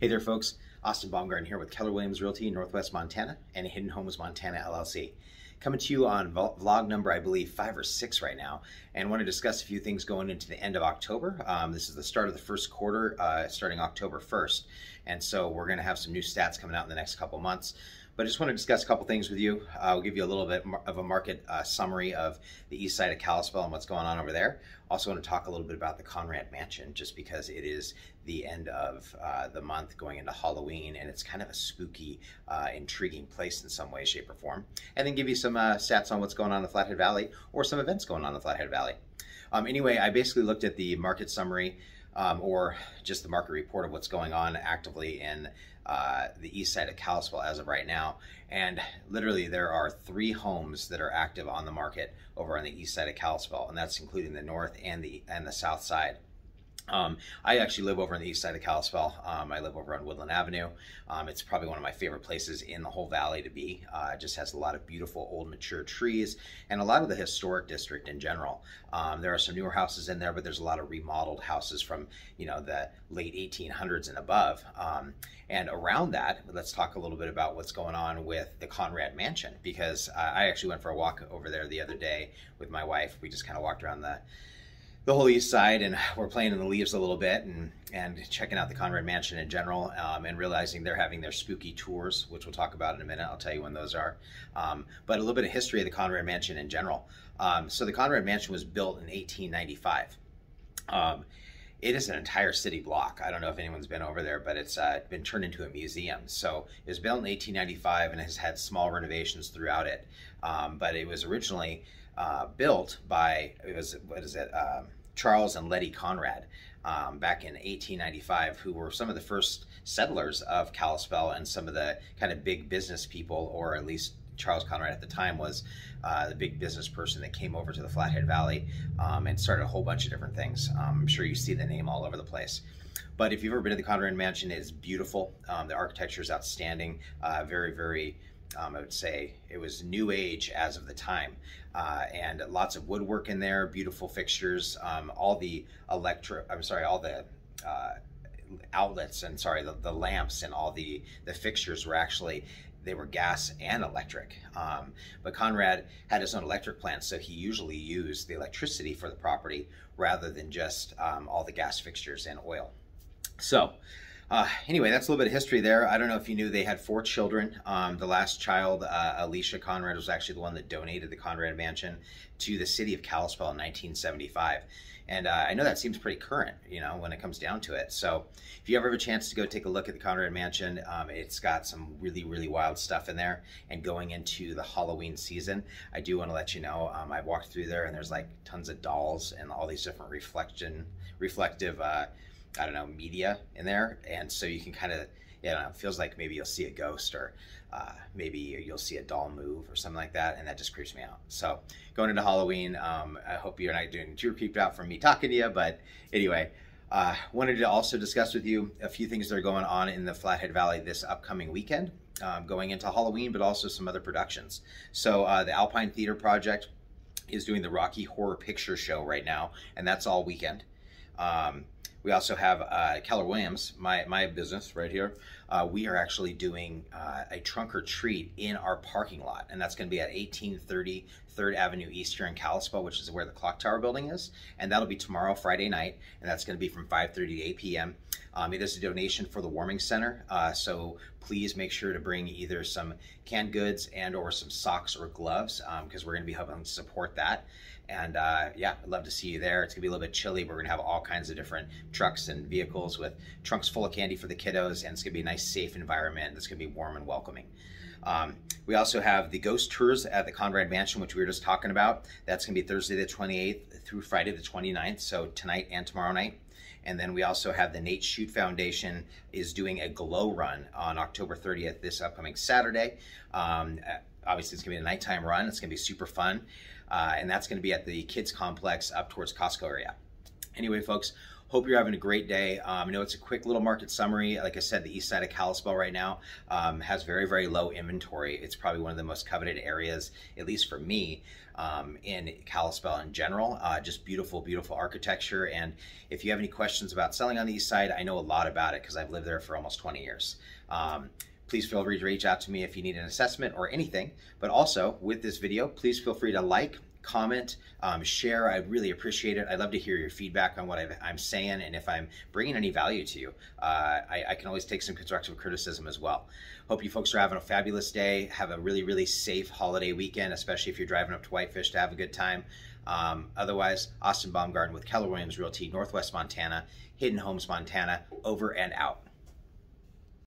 Hey there, folks. Austin Baumgarten here with Keller Williams Realty, Northwest Montana, and Hidden Homes Montana LLC. Coming to you on vlog number, I believe, five or six right now, and want to discuss a few things going into the end of October. Um, this is the start of the first quarter, uh, starting October 1st, and so we're going to have some new stats coming out in the next couple months. But I just want to discuss a couple things with you. Uh, I'll give you a little bit of a market uh, summary of the east side of Kalispell and what's going on over there. Also want to talk a little bit about the Conrad Mansion, just because it is the end of uh, the month going into Halloween, and it's kind of a spooky, uh, intriguing place in some way, shape, or form. And then give you some uh, stats on what's going on in the Flathead Valley or some events going on in the Flathead Valley. Um, anyway, I basically looked at the market summary um, or just the market report of what's going on actively in uh, the east side of Kalispell as of right now. And literally, there are three homes that are active on the market over on the east side of Kalispell, and that's including the north and the and the south side. Um, I actually live over on the east side of Kalispell. Um, I live over on Woodland Avenue. Um, it's probably one of my favorite places in the whole valley to be. Uh, it just has a lot of beautiful old mature trees and a lot of the historic district in general. Um, there are some newer houses in there, but there's a lot of remodeled houses from you know the late 1800s and above. Um, and around that, let's talk a little bit about what's going on with the Conrad Mansion because uh, I actually went for a walk over there the other day with my wife. We just kind of walked around the the whole east side and we're playing in the leaves a little bit and and checking out the Conrad Mansion in general um, and realizing they're having their spooky tours, which we'll talk about in a minute. I'll tell you when those are. Um, but a little bit of history of the Conrad Mansion in general. Um, so the Conrad Mansion was built in 1895. Um, it is an entire city block. I don't know if anyone's been over there, but it's uh, been turned into a museum. So it was built in 1895 and has had small renovations throughout it. Um, but it was originally uh, built by, it was, what is it? Um, Charles and Letty Conrad um, back in 1895, who were some of the first settlers of Kalispell and some of the kind of big business people, or at least Charles Conrad at the time was uh, the big business person that came over to the Flathead Valley um, and started a whole bunch of different things. Um, I'm sure you see the name all over the place. But if you've ever been to the Conrad Mansion, it's beautiful. Um, the architecture is outstanding. Uh, very, very um, I would say it was new age as of the time. Uh, and lots of woodwork in there, beautiful fixtures, um, all the electro, I'm sorry, all the uh, outlets and sorry, the, the, lamps and all the, the fixtures were actually, they were gas and electric. Um, but Conrad had his own electric plant, so he usually used the electricity for the property rather than just um, all the gas fixtures and oil. So, uh, anyway, that's a little bit of history there. I don't know if you knew they had four children. Um, the last child, uh, Alicia Conrad, was actually the one that donated the Conrad Mansion to the city of Kalispell in 1975. And uh, I know that seems pretty current, you know, when it comes down to it. So if you ever have a chance to go take a look at the Conrad Mansion, um, it's got some really, really wild stuff in there. And going into the Halloween season, I do want to let you know, um, I've walked through there and there's like tons of dolls and all these different reflection, reflective uh, I don't know, media in there. And so you can kind of, you know, it feels like maybe you'll see a ghost or uh, maybe you'll see a doll move or something like that. And that just creeps me out. So going into Halloween, um, I hope you're not doing too creeped out from me talking to you. But anyway, uh, wanted to also discuss with you a few things that are going on in the Flathead Valley this upcoming weekend, um, going into Halloween, but also some other productions. So uh, the Alpine Theatre Project is doing the Rocky Horror Picture Show right now, and that's all weekend. Um, we also have uh, Keller Williams, my, my business right here. Uh, we are actually doing uh, a trunk or treat in our parking lot, and that's going to be at 1830 3rd Avenue East here in Kalispell, which is where the Clock Tower building is. And that'll be tomorrow, Friday night, and that's going to be from 5.30 to 8 p.m. Um, it is a donation for the Warming Center, uh, so please make sure to bring either some canned goods and or some socks or gloves because um, we're going to be helping support that. And uh, yeah, I'd love to see you there. It's gonna be a little bit chilly, but we're gonna have all kinds of different trucks and vehicles with trunks full of candy for the kiddos, and it's gonna be a nice, safe environment that's gonna be warm and welcoming. Um, we also have the ghost tours at the Conrad Mansion, which we were just talking about. That's gonna be Thursday the 28th through Friday the 29th, so tonight and tomorrow night. And then we also have the Nate Chute Foundation is doing a glow run on October 30th, this upcoming Saturday. Um, obviously, it's gonna be a nighttime run. It's gonna be super fun uh, and that's going to be at the kids complex up towards Costco area. Anyway, folks, Hope you're having a great day. Um, I know it's a quick little market summary. Like I said, the east side of Kalispell right now um, has very, very low inventory. It's probably one of the most coveted areas, at least for me, um, in Kalispell in general. Uh, just beautiful, beautiful architecture. And if you have any questions about selling on the east side, I know a lot about it because I've lived there for almost 20 years. Um, please feel free to reach out to me if you need an assessment or anything. But also, with this video, please feel free to like, comment, um, share. I'd really appreciate it. I'd love to hear your feedback on what i am saying and if I'm bringing any value to you. Uh, I, I, can always take some constructive criticism as well. Hope you folks are having a fabulous day. Have a really, really safe holiday weekend, especially if you're driving up to Whitefish to have a good time. Um, otherwise, Austin Baumgarten with Keller Williams Realty, Northwest Montana, Hidden Homes Montana, over and out.